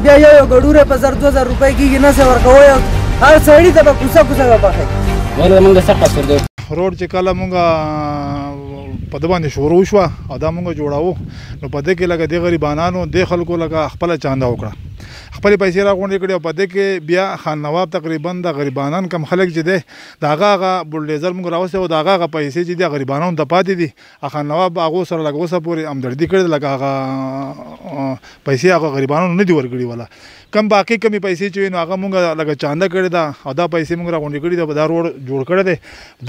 بیا یو یو ګډوره په زر 2000 روپۍ کیږي نه سه ورکوي هر سړی ته په کوڅه کوڅه به پخې ولې موږ سره خسر دی روډ چې کله موږ په د باندې شروع شو او دا موږ جوړاو نو په دې کې لګه د غریبانو د خلکو لګه خپل چاند وکړه خپل پیسې را غونډې کړې او په دې کې بیا خان نواب تقریبا د غریبانان کم خلک چې دی دا هغه بولډیزر موږ راوسته او دا هغه پیسې چې د غریبانو د پاتې دي خان نواب هغو سره لکه اوسه پورې همدردي کړې لکه هغه پیسې هغه غریبانو نه دی ورګړي ولا کم باقي کمی پیسې چې نو هغه مونږه لکه چانده کړې دا او دا پیسې مونږ را غونډې کړې دا دا روډ جوړ کړې دی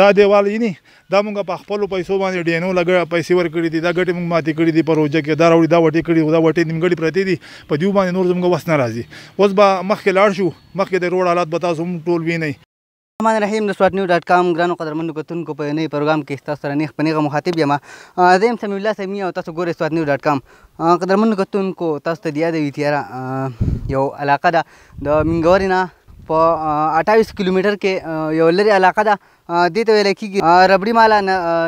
دا دیوال یې نه دا مونږ په خپل پیسو باندې ډینو لګړ پیسې ور کړې دي دا ګټې مونږ ماتې کړې دي پروژه کې دا راوړي دا وټې کړې دا وټې نیمګړي پرتې دي په دیو باندې نور زموږ وس نه راځي اوس به مخکې لاړ شو مخکې د روډ حالات به تاسو هم ټول وینئ الرحمن الرحیم د سوات نیو ډاټ کام ګرانو قدرمنو کتونکو په نوی پروګرام کې تاسو سره نیغ په نیغه مخاطب یم زه یم سمیع الله سمیع او تاسو ګورئ سوات نیو ډاټ کام قدرمنو کتونکو تاسو ته د یاده وي تیاره یو علاقه ده د منګورې نه په اټاویس کیلومتر کې یو لرې علاقه ده دې ته ویل کېږي ربړي مالا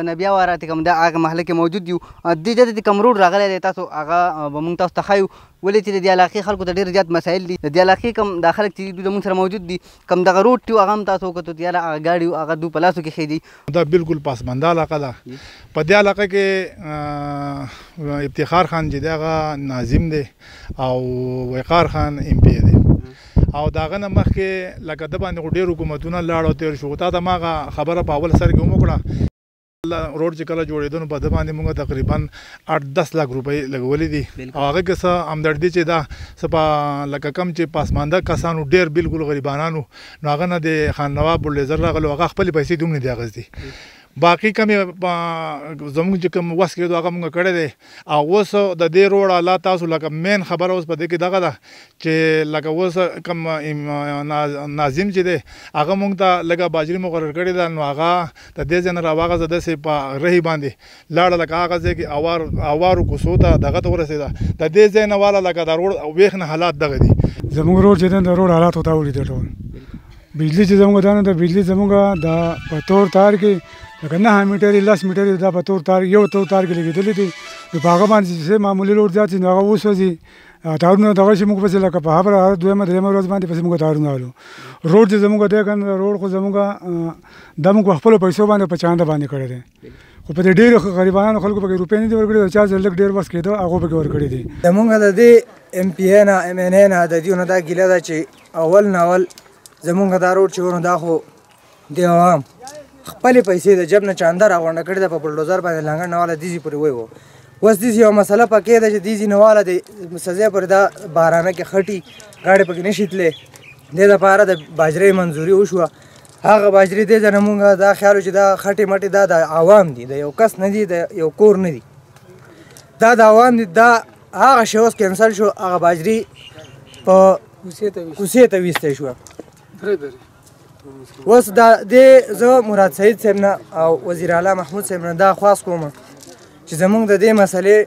نبیا واره چې کوم ده هغه محله کې موجود یو دې ځای ته چې کوم روډ راغلی دی تاسو هغه به مونږ تاسو ته ښایو ولې چې د دې علاقې خلکو ته ډېر زیات مسایل دي د دې علاقې کوم دا خلک چې دوی زموږ سره موجود دي کوم دغه روډ ټیو هغه هم تاسو وکتو تیاره هغه ګاډي او هغه دو په لاسو کې خې دي دا بالکل پاسبنده علاقه ده په دې علاقه کې افتخار خان چې دغه ناظم دی او وقار خان ایم پی دی او داغه نه مخکې لکه د باندې ډېر حکومتونه لاړو تیر شو تا ته ماغه خبره په اول سر کې ومکړه روډ چې کله جوړېده نو په ده باندې موږ تقریبا اټ دس لاک روپۍ لګولې دي او هغه کې څه همدرد دي چې دا څه په لکه کم چې پاسمانده کسانو ډېر بالکل غریبانانو نو هغه نه د خان نواب بلډیزر راغلو هغه خپلې پیسې دوم نه دي اخیستي باقي کمې زموږ چې کوم وس کېدو هغه موږ کړی دی او اوس د دې روړه لا تاسو لکه مین خبره اوس په دې کې دغه ده چې لکه اوس کوم ناظم چې دی هغه مونږ ته لګه باجری مقرر کړی دا نو هغه د دې ځنه راوغه زده سي په رهي باندې لاړه لکه هغه ځای کې اوار اوارو کوسو ته دغه ته ورسېده د دې ځای نه والا لکه د روړ ویخ نه حالات دغه دي زموږ روړ چې د روړ حالات وتا ولیدل ټول بجلی چی زموږ ده نو دا بجلی زموږ دا په تور تار کی لکه نهه میټری لس میټری دا په تور تار یو تور تار کی لګیدلی دی نو په هغه باندې چې معمولی لوډ زیات شي نو هغه وسوځي تارونه دغه شي موږ پسې لکه په هره هره دویمه دریمه ورځ باندې پسې موږ تارونه اړو روډ چې زموږ دی که نه روډ خو زموږ دا موږ په خپلو پیسو باندې په چانده باندې کړی دی خو په دې ډېرو غریبانو خلکو پکې روپۍ نه دي ورکړي او چا چې لږ ډېر وس کېده هغو پکې ورکړي دي زموږ د دې ایم پي اې نه ایم این اې نه د دیو نه دا ګیله ده چې اول نه اول زمونږ دا روډ چې ورنو دا خو د عوام خپلې پیسې د جب نه چانده راغونډه کړې ده په بلډوزر باندې لنګر نواله دیزي پورې وی وو اوس دیزي یوه مسله پکې ده چې دیزي نواله د سزا پر دا بارانه کې خټي غاړې پکې نشي تللی دې دپاره د باجرې منظوري وشوه هغه باجرې دې ځنه مونږ دا خیال چې دا خټې مټې دا د عوام دي د یو کس نه دي د یو کور نه دي دا د عوام دي دا هغه شی اوس کینسل شو هغه باجری په کوسې ته ویسته شو اوس دا د زه مراد سید صاحب نه او وزیر اعلی محمود صاحب نه دا خواست کوم چې زمونږ د دې مسلې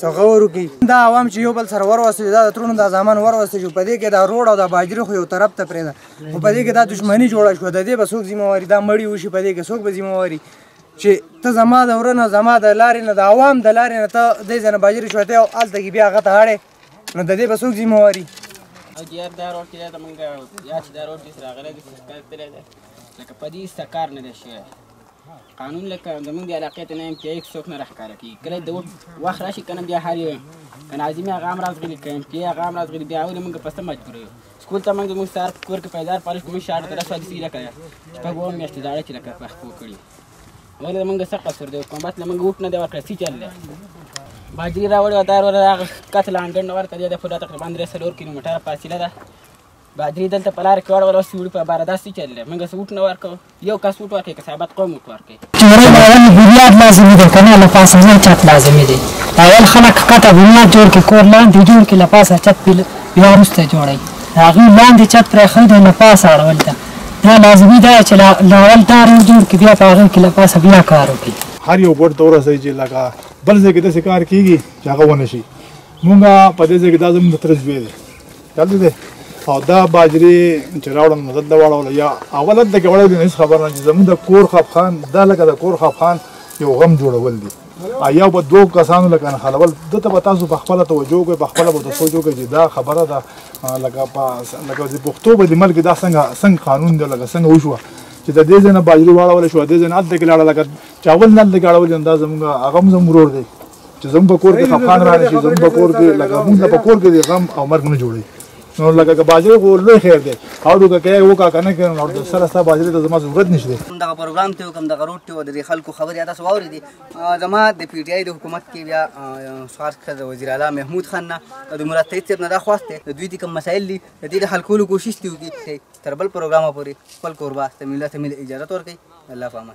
څنګه وروکي دا عوام چې یو بل سره وروسته دا ترونو دا ځامن وروسته جو پدې کې دا روډ او دا باجری خو یو طرف ته پرې ده خو پدې کې دا دښمنی جوړه شو د دې به څوک ذمہ واري دا مړی وشي پدې کې څوک به ذمہ واري چې ته زما د وره نه زما د لارې نه د عوام د لارې نه ته دې ځای نه باجرې شوی او هلته کې بیا هغه ته اړې نو د دې به څوک ذمهواري او د یاد دا روډ چې دی زمونږ یاد چې دا روډ چې راغلی دی سرکار تللی دی لکه په دې هېڅ کار نه دی شوی قانون لکه زمونږ د علاقې ته نه ایم پي څوک نه راښکاره کېږي کله د ووټ وخت راشي که نه بیا هر یو که ناظمي هغه هم راځغلي که ایم پي هغه هم راځغلي بیا ولې مونږ په څه مجبوروي سکول ته موږ زموږ سهار په کور کې پیدار پالش کومې شاړه تر شوه دسي لکه شپږ اوه میاشتې زاړه چې لکه په خپو کړي ولې زموږ سخت سر دی حکومت له موږ وټ نه دی ورکړی څه چل دی باجري راوړې وه دا وروره هغه کڅ له انګړ نه ورته دی د پوره تقریبا درې څلور کیلومټره فاصله ده باجري دلته په لاره کې واړوله اوس وړي په باره دا څه چل دی موږ څه وټ نه ورکوو یو کس ووټ ورکړي که صاحبت قوم ووټ ورکړي چاره اول بنیاد لازمي دی کنه له پاسه نه چت لازمي دی اول خلک کته بنیاد جوړ کې کور لاندې جوړ کې له پاسه چت بیا وروسته جوړي هغه لاندې چت پرې خو دی له پاسه اړول ده دا لازمي ده چې له اول دار جوړ کې بیا په هغه کې له پاسه بیا کار وکړي هر یو ګډ دور سره چې لګا بل ځای کې د کار کیږي چې هغه ونه شي مونږه په دې ځای کې دا زموږ ترځوي دلته دی او دا باجری چې راوړم نو دلته واړول یا اول دلته کې واړول هیڅ خبر نه چې زموږ د کور خفخان دا لکه د کور خفخان یو غم جوړول دي یا به دوه کسانو لکه نه خلول دته به تاسو په خپله توجه وکړئ په خپله به د سوچ وکړئ چې دا خبره ده لکه په لکه د پښتو به د ملک دا څنګه څنګه قانون دی لکه څنګه وشوه چې د دې ځای نه باجري واړول شو د دې ځای نه هلته کې لاړه لکه چې اول نه هلته کې اړول دا زموږ هغه هم زموږ ورور دی چې زموږ په کور کې خفقان را نشي زموږ په کور کې لکه موږ په کور کې د غم او مرګ نه جوړي نو لکه که باجره خو لوی خیر دی او لکه که یو کا کنه کنه نو سره سره باجره ته زما ضرورت نشته دا پروګرام ته کوم د غروټ ته د خلکو خبرې تاسو واوري دي زما د پی ټی آی د حکومت کې بیا سوار کړ وزیر اعلی محمود خان نه د مراد سید صاحب نه دا خواست دی دوی دي کوم مسایل دي د دې حل کولو کوشش دی وکړي تر بل پروګرام پورې خپل کوربه ته ملت مل اجازه ورکړي الله پامه